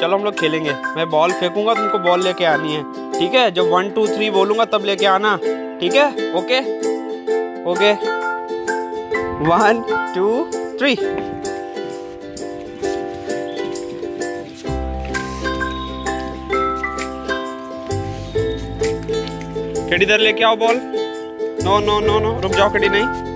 चलो हम लोग खेलेंगे। मैं बॉल फेंकूँगा, तुमको बॉल लेके आनी है। ठीक है? जब वन टू थ्री बोलूँगा, तब लेके आना। ठीक है? Okay okay one two three Khedi इधर लेके आओ ball no no no no रुक जाओ, खेड़ी, नहीं।